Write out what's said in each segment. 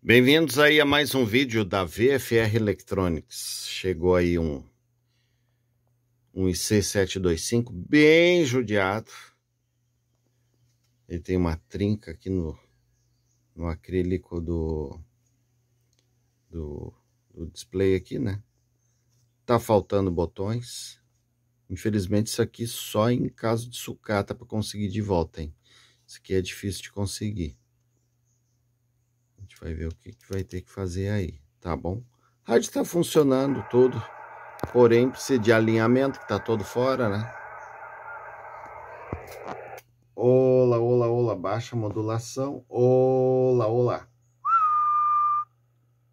Bem-vindos aí a mais um vídeo da VFR Electronics. Chegou aí um, um IC725 bem judiado. Ele tem uma trinca aqui no, no acrílico do, do, do display aqui, né? Tá faltando botões. Infelizmente isso aqui só em caso de sucata para conseguir de volta, hein? Isso aqui é difícil de conseguir vai ver o que, que vai ter que fazer aí, tá bom? O rádio está funcionando tudo, porém precisa de alinhamento, que tá todo fora, né? Olá, olá, olá, baixa modulação, olá, olá.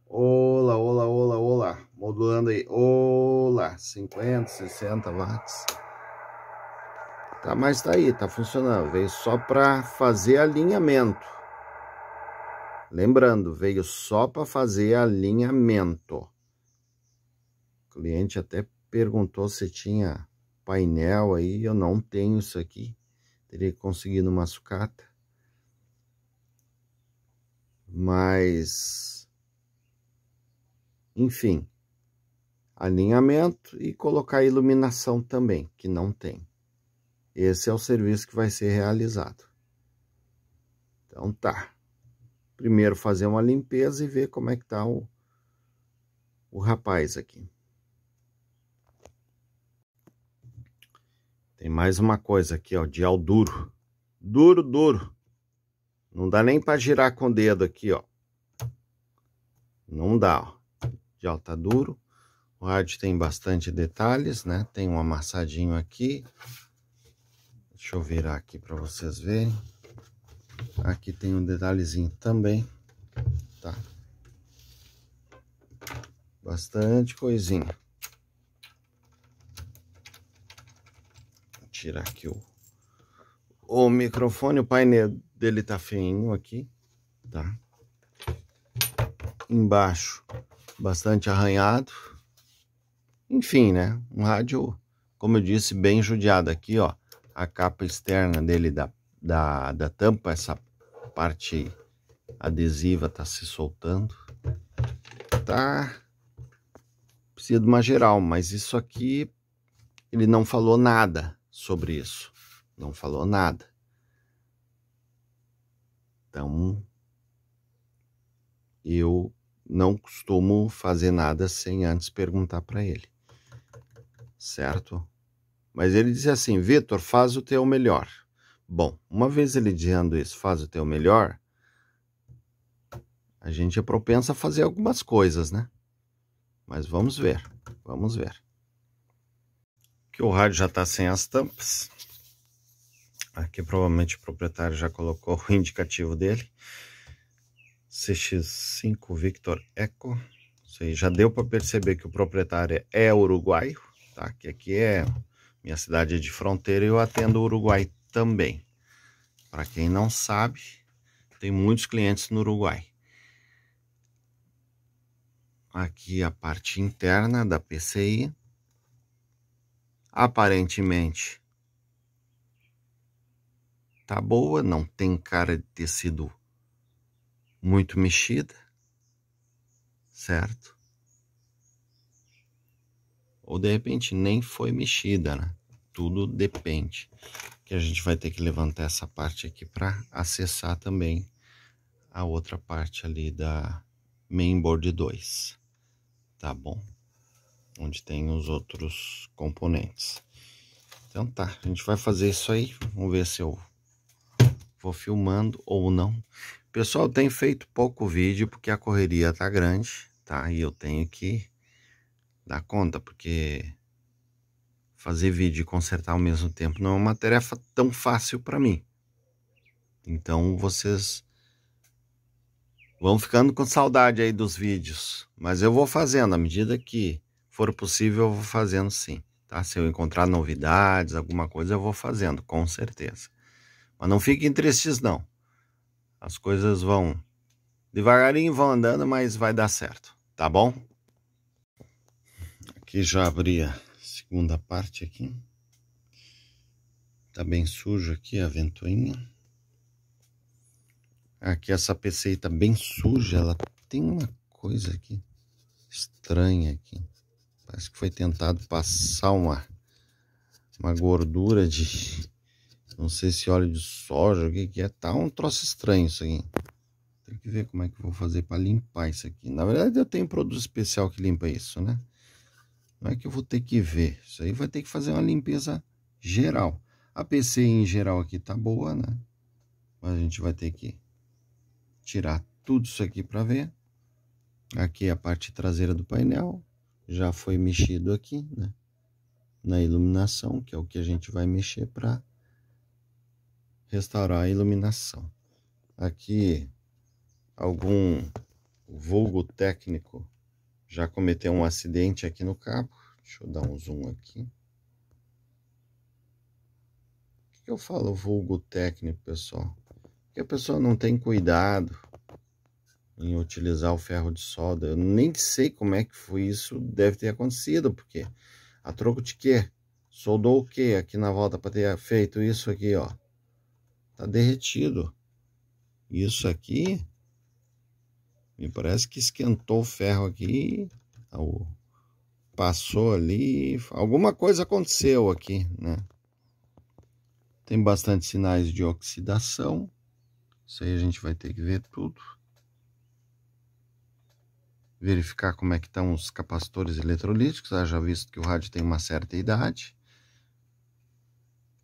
Olá, olá, olá, olá, modulando aí, olá, 50, 60 watts. Tá, mas tá aí, tá funcionando, veio só para fazer alinhamento. Lembrando, veio só para fazer alinhamento. O cliente até perguntou se tinha painel aí, eu não tenho isso aqui. Teria que conseguir numa sucata. Mas, enfim, alinhamento e colocar iluminação também, que não tem. Esse é o serviço que vai ser realizado. Então tá primeiro fazer uma limpeza e ver como é que tá o, o rapaz aqui. Tem mais uma coisa aqui, ó, dial duro. Duro, duro. Não dá nem para girar com o dedo aqui, ó. Não dá, ó. Dial tá duro. O rádio tem bastante detalhes, né? Tem um amassadinho aqui. Deixa eu virar aqui para vocês verem. Aqui tem um detalhezinho também, tá? Bastante coisinha. Vou tirar aqui o, o microfone, o painel dele tá feinho aqui, tá? Embaixo, bastante arranhado. Enfim, né? Um rádio, como eu disse, bem judiado aqui, ó. A capa externa dele da da, da tampa, essa parte adesiva tá se soltando. Tá. Precisa de uma geral, mas isso aqui ele não falou nada sobre isso. Não falou nada. Então, eu não costumo fazer nada sem antes perguntar para ele. Certo? Mas ele diz assim: Vitor, faz o teu melhor. Bom, uma vez ele dizendo isso, faz o teu melhor, a gente é propenso a fazer algumas coisas, né? Mas vamos ver, vamos ver. Aqui o rádio já está sem as tampas. Aqui provavelmente o proprietário já colocou o indicativo dele. CX5 Victor Eco. Isso aí já deu para perceber que o proprietário é uruguaio, tá? Que aqui é minha cidade de fronteira e eu atendo o Uruguai também. Para quem não sabe, tem muitos clientes no Uruguai. Aqui a parte interna da PCI. Aparentemente tá boa, não tem cara de ter sido muito mexida, certo? Ou de repente nem foi mexida, né? Tudo depende que a gente vai ter que levantar essa parte aqui para acessar também a outra parte ali da mainboard 2, tá bom? Onde tem os outros componentes. Então tá, a gente vai fazer isso aí, vamos ver se eu vou filmando ou não. Pessoal, tem feito pouco vídeo porque a correria tá grande, tá? E eu tenho que dar conta, porque fazer vídeo e consertar ao mesmo tempo não é uma tarefa tão fácil para mim. Então vocês vão ficando com saudade aí dos vídeos, mas eu vou fazendo à medida que for possível, eu vou fazendo sim, tá? Se eu encontrar novidades, alguma coisa, eu vou fazendo, com certeza. Mas não fiquem tristes não. As coisas vão devagarinho vão andando, mas vai dar certo, tá bom? Aqui já abria segunda parte aqui. Tá bem sujo aqui a ventoinha. Aqui essa PCI tá bem suja, ela tem uma coisa aqui estranha aqui. Parece que foi tentado passar uma, uma gordura de... Não sei se óleo de soja, o que que é. Tá um troço estranho isso aqui. Tem que ver como é que eu vou fazer para limpar isso aqui. Na verdade eu tenho um produto especial que limpa isso, né? Não é que eu vou ter que ver. Isso aí vai ter que fazer uma limpeza geral. A PC em geral aqui tá boa, né? Mas a gente vai ter que tirar tudo isso aqui para ver. Aqui é a parte traseira do painel. Já foi mexido aqui, né? Na iluminação, que é o que a gente vai mexer para restaurar a iluminação. Aqui, algum vulgo técnico já cometeu um acidente aqui no cabo. Deixa eu dar um zoom aqui. O que eu falo vulgo técnico, pessoal? Que a pessoa não tem cuidado em utilizar o ferro de solda. Eu nem sei como é que foi isso, deve ter acontecido, porque a troco de quê? Soldou o quê aqui na volta para ter feito isso aqui, ó. Tá derretido. Isso aqui me parece que esquentou o ferro aqui, passou ali, alguma coisa aconteceu aqui, né? Tem bastante sinais de oxidação. Isso aí a gente vai ter que ver tudo. Verificar como é que estão os capacitores eletrolíticos, já visto que o rádio tem uma certa idade.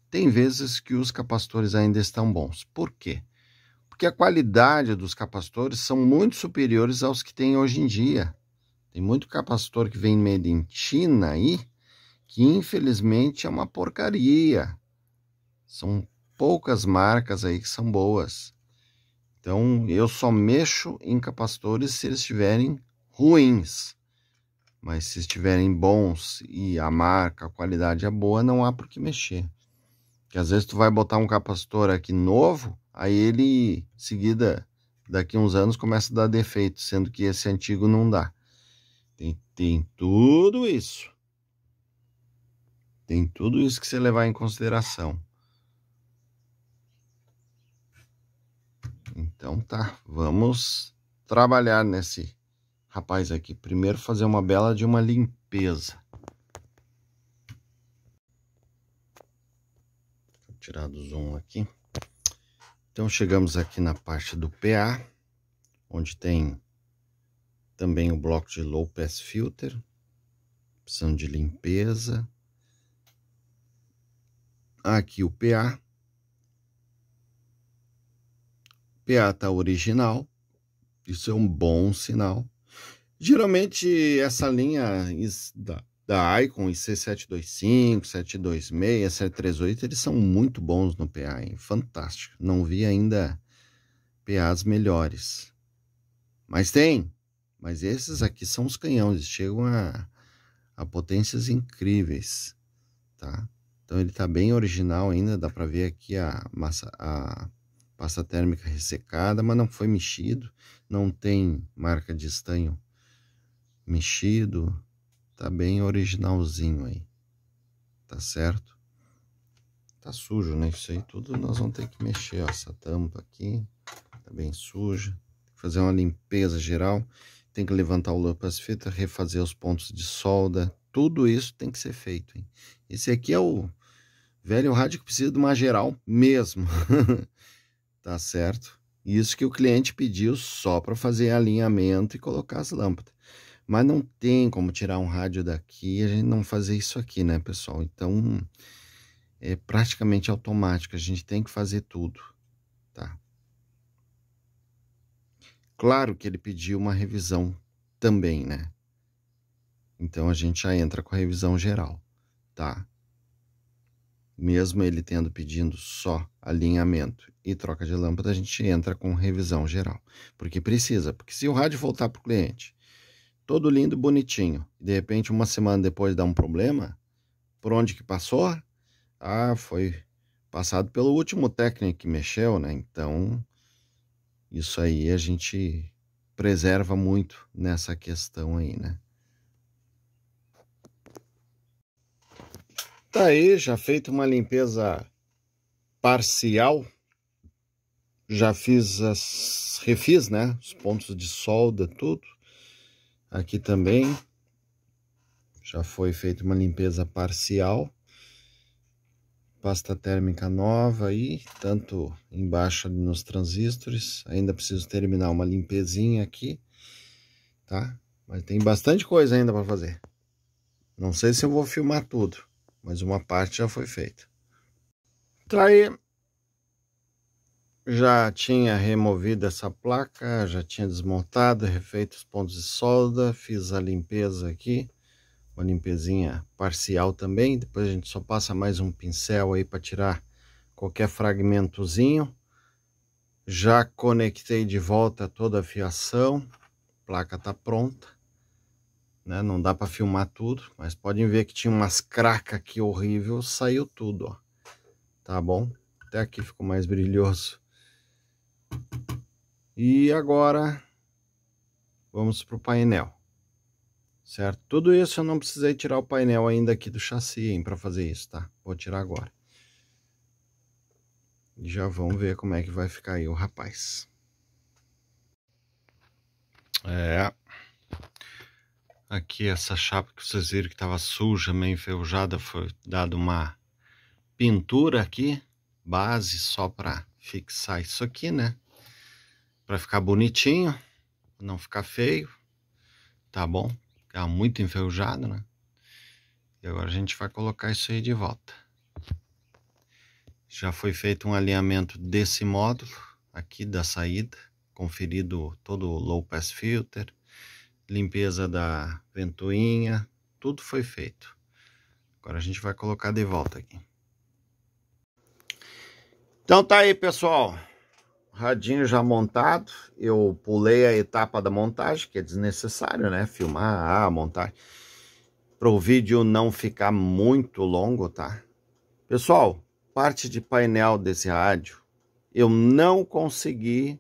Tem vezes que os capacitores ainda estão bons. Por quê? Porque a qualidade dos capacitores são muito superiores aos que tem hoje em dia. Tem muito capacitor que vem made in China aí, que infelizmente é uma porcaria. São poucas marcas aí que são boas. Então, eu só mexo em capacitores se eles estiverem ruins. Mas se estiverem bons e a marca, a qualidade é boa, não há por que mexer. Que às vezes tu vai botar um capacitor aqui novo, aí ele, em seguida, daqui uns anos, começa a dar defeito, sendo que esse antigo não dá. Tem, tem tudo isso. Tem tudo isso que você levar em consideração. Então tá, vamos trabalhar nesse rapaz aqui. Primeiro fazer uma bela de uma limpeza. Vou tirar do zoom aqui. Então chegamos aqui na parte do PA, onde tem também o bloco de low pass filter, opção de limpeza. Aqui o PA, PA tá original, isso é um bom sinal. Geralmente essa linha da, Icon IC725, 726, 738, eles são muito bons no PA, hein? fantástico. Não vi ainda PAs melhores. Mas tem, mas esses aqui são os canhões, chegam a, a potências incríveis, tá? Então ele tá bem original ainda, dá para ver aqui a massa, a pasta térmica ressecada, mas não foi mexido, não tem marca de estanho mexido, tá bem originalzinho aí, tá certo? Tá sujo, né? Isso aí tudo nós vamos ter que mexer, ó, essa tampa aqui tá bem suja, fazer uma limpeza geral, tem que levantar o lâmpas fita, refazer os pontos de solda, tudo isso tem que ser feito, hein? Esse aqui é o velho rádio que precisa de uma geral mesmo. tá certo? Isso que o cliente pediu só para fazer alinhamento e colocar as lâmpadas. Mas não tem como tirar um rádio daqui e a gente não fazer isso aqui, né, pessoal? Então, é praticamente automático, a gente tem que fazer tudo, tá? Claro que ele pediu uma revisão também, né? Então a gente já entra com a revisão geral, tá? mesmo ele tendo pedindo só alinhamento e troca de lâmpada, a gente entra com revisão geral. Porque precisa, porque se o rádio voltar para o cliente, todo lindo, bonitinho, de repente uma semana depois dá um problema, por onde que passou? Ah, foi passado pelo último técnico que mexeu, né? Então, isso aí a gente preserva muito nessa questão aí, né? Tá aí, já feito uma limpeza parcial. Já fiz as... Refiz, né? Os pontos de solda, tudo. Aqui também. Já foi feita uma limpeza parcial. Pasta térmica nova aí, tanto embaixo nos transistores. Ainda preciso terminar uma limpezinha aqui, tá? Mas tem bastante coisa ainda para fazer. Não sei se eu vou filmar tudo, mas uma parte já foi feita. Tá aí. Já tinha removido essa placa, já tinha desmontado, refeito os pontos de solda, fiz a limpeza aqui, uma limpezinha parcial também. Depois a gente só passa mais um pincel aí para tirar qualquer fragmentozinho. Já conectei de volta toda a fiação, a placa tá pronta né? Não dá para filmar tudo, mas podem ver que tinha umas cracas aqui horrível, saiu tudo, ó. Tá bom? Até aqui ficou mais brilhoso. E agora vamos pro painel. Certo? Tudo isso eu não precisei tirar o painel ainda aqui do chassi, para fazer isso, tá? Vou tirar agora. E já vamos ver como é que vai ficar aí o rapaz. É, Aqui essa chapa que vocês viram que estava suja, meio enferrujada, foi dado uma pintura aqui, base só para fixar isso aqui, né? Para ficar bonitinho, não ficar feio, tá bom? Ficar muito enferrujado, né? E agora a gente vai colocar isso aí de volta. Já foi feito um alinhamento desse módulo aqui da saída, conferido todo o low pass filter, limpeza da ventoinha, tudo foi feito. Agora a gente vai colocar de volta aqui. Então tá aí, pessoal. Radinho já montado. Eu pulei a etapa da montagem, que é desnecessário, né? Filmar a montagem. Para o vídeo não ficar muito longo, tá? Pessoal, parte de painel desse rádio, eu não consegui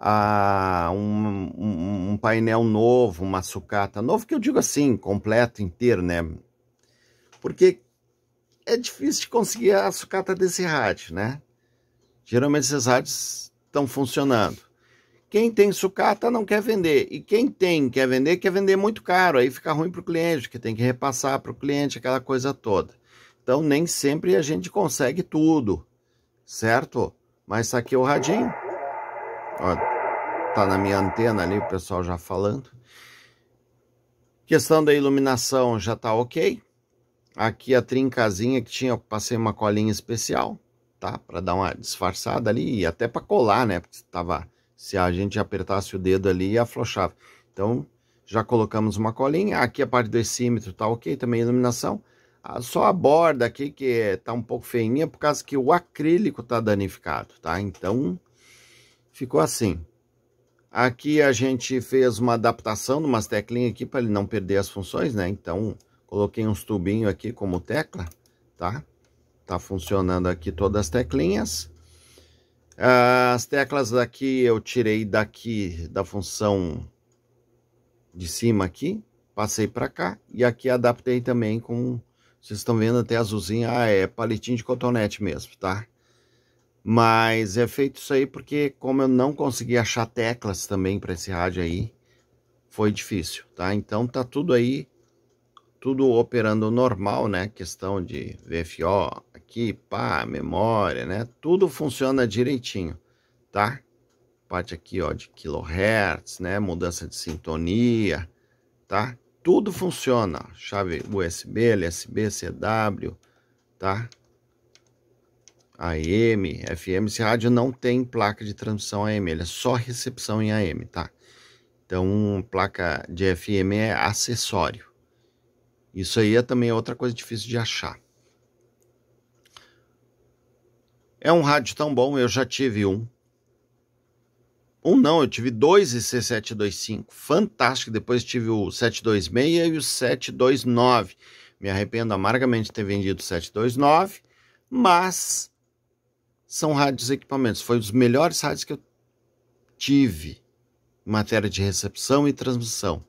a um, um, um, painel novo, uma sucata novo, que eu digo assim, completo, inteiro, né? Porque é difícil de conseguir a sucata desse rádio, né? Geralmente esses rádios estão funcionando. Quem tem sucata não quer vender. E quem tem quer vender, quer vender muito caro. Aí fica ruim para o cliente, que tem que repassar para o cliente aquela coisa toda. Então nem sempre a gente consegue tudo, certo? Mas tá aqui o radinho. Ó, tá na minha antena ali, o pessoal já falando. Questão da iluminação já tá ok. Aqui a trincazinha que tinha, passei uma colinha especial, tá? Para dar uma disfarçada ali e até para colar, né? Porque tava, se a gente apertasse o dedo ali, afrouxava. Então, já colocamos uma colinha. Aqui a parte do excímetro tá ok, também iluminação. Ah, só a borda aqui que tá um pouco feinha por causa que o acrílico tá danificado, tá? Então, ficou assim. Aqui a gente fez uma adaptação de umas teclinhas aqui para ele não perder as funções, né? Então, coloquei uns tubinhos aqui como tecla, tá? Tá funcionando aqui todas as teclinhas. As teclas daqui eu tirei daqui da função de cima aqui, passei para cá. E aqui adaptei também com, vocês estão vendo até azulzinho, ah, é palitinho de cotonete mesmo, tá? Mas é feito isso aí porque como eu não consegui achar teclas também para esse rádio aí, foi difícil, tá? Então tá tudo aí, tudo operando normal, né? Questão de VFO aqui, pá, memória, né? Tudo funciona direitinho, tá? Parte aqui, ó, de kilohertz, né? Mudança de sintonia, tá? Tudo funciona, chave USB, LSB, CW, tá? AM, FM. Esse rádio não tem placa de transmissão AM, ele é só recepção em AM, tá? Então, placa de FM é acessório. Isso aí é também outra coisa difícil de achar. É um rádio tão bom, eu já tive um. Um não, eu tive dois IC725, fantástico. Depois tive o 726 e o 729. Me arrependo amargamente de ter vendido o 729, mas são rádios equipamentos. Foi um dos melhores rádios que eu tive em matéria de recepção e transmissão.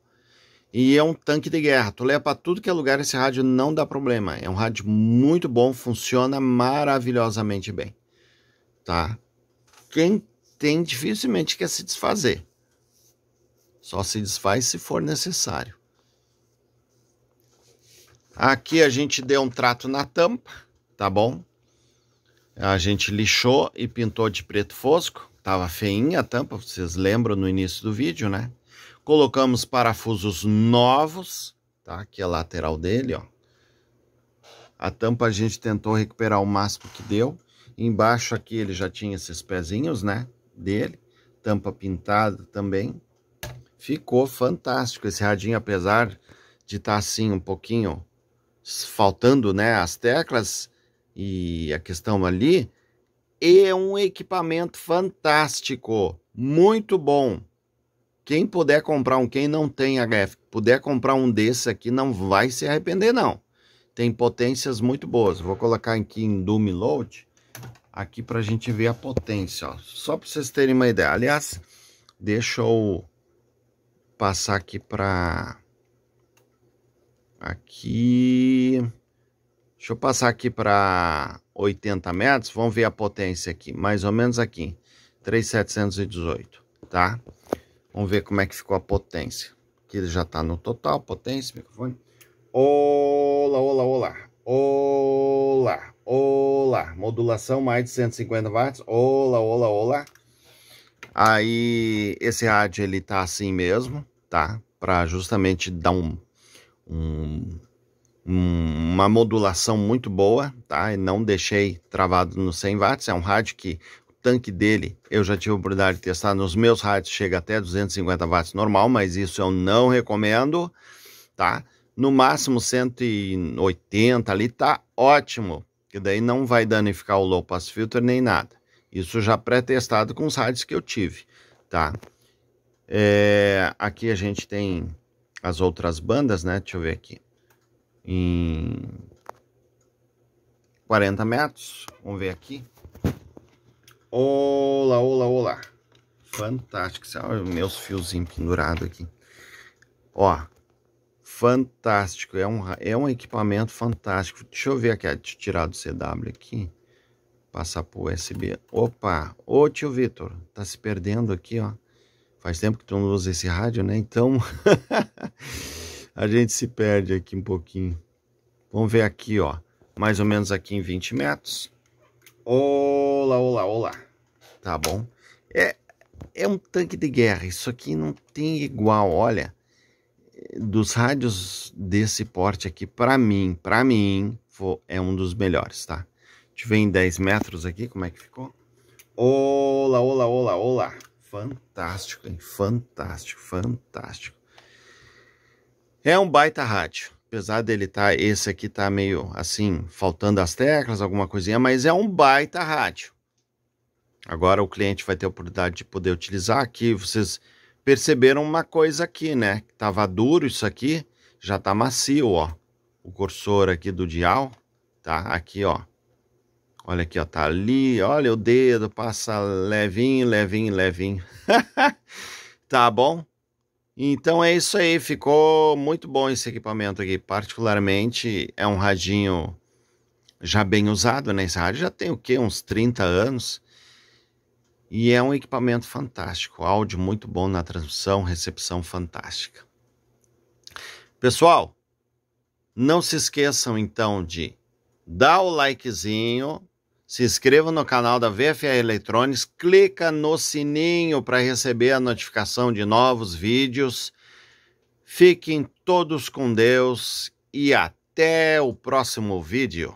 E é um tanque de guerra. Tu leva para tudo que é lugar, esse rádio não dá problema. É um rádio muito bom, funciona maravilhosamente bem. tá? Quem tem dificilmente quer se desfazer. Só se desfaz se for necessário. Aqui a gente deu um trato na tampa, tá bom? A gente lixou e pintou de preto fosco. Tava feinha a tampa, vocês lembram no início do vídeo, né? Colocamos parafusos novos, tá? Aqui a lateral dele, ó. A tampa a gente tentou recuperar o máximo que deu. Embaixo aqui ele já tinha esses pezinhos, né? Dele. Tampa pintada também. Ficou fantástico esse radinho, apesar de estar tá assim um pouquinho faltando, né? As teclas e a questão ali. É um equipamento fantástico. Muito bom. Quem puder comprar um, quem não tem HF, puder comprar um desse aqui, não vai se arrepender, não. Tem potências muito boas. Vou colocar aqui em Doom Load aqui para a gente ver a potência, ó. Só para vocês terem uma ideia. Aliás, deixa eu passar aqui para aqui. Deixa eu passar aqui para 80 metros. Vamos ver a potência aqui, mais ou menos aqui, 3,718, tá? Vamos ver como é que ficou a potência. Aqui ele já está no total, potência, microfone. Olá, olá, olá. Olá. Olá, modulação mais de 150 watts. Olá, olá, olá. Aí esse rádio ele tá assim mesmo, tá? Para justamente dar um, um, uma modulação muito boa, tá? E não deixei travado no 100 watts. É um rádio que tanque dele eu já tive a oportunidade de testar nos meus rádios, chega até 250 watts normal, mas isso eu não recomendo, tá? No máximo 180 ali tá ótimo que daí não vai danificar o low pass filter nem nada. Isso já pré-testado com os rádios que eu tive, tá? É, aqui a gente tem as outras bandas, né? Deixa eu ver aqui. Em 40 metros, vamos ver aqui. Olá, olá, olá. Fantástico. Olha meus fiozinhos pendurados aqui. Ó, fantástico, é um, é um equipamento fantástico. Deixa eu ver aqui, deixa eu tirar do CW aqui, passar pro USB. Opa, ô tio Vitor, tá se perdendo aqui, ó. Faz tempo que tu não usa esse rádio, né? Então, a gente se perde aqui um pouquinho. Vamos ver aqui, ó, mais ou menos aqui em 20 metros. Olá, olá, olá. Tá bom? É, é um tanque de guerra, isso aqui não tem igual, olha dos rádios desse porte aqui, para mim, para mim, é um dos melhores, tá? Gente vem em 10 metros aqui, como é que ficou? Olá, olá, olá, olá. Fantástico, hein? Fantástico, fantástico. É um baita rádio. Apesar dele tá, esse aqui tá meio assim, faltando as teclas, alguma coisinha, mas é um baita rádio. Agora o cliente vai ter a oportunidade de poder utilizar aqui, vocês perceberam uma coisa aqui, né? Tava duro isso aqui, já tá macio, ó. O cursor aqui do dial, tá? Aqui, ó. Olha aqui, ó, tá ali, olha o dedo, passa levinho, levinho, levinho. tá bom? Então é isso aí, ficou muito bom esse equipamento aqui, particularmente é um radinho já bem usado, né? Esse rádio já tem o quê? Uns 30 anos. E é um equipamento fantástico, áudio muito bom na transmissão, recepção fantástica. Pessoal, não se esqueçam então de dar o likezinho, se inscreva no canal da VFA Electronics, clica no sininho para receber a notificação de novos vídeos. Fiquem todos com Deus e até o próximo vídeo.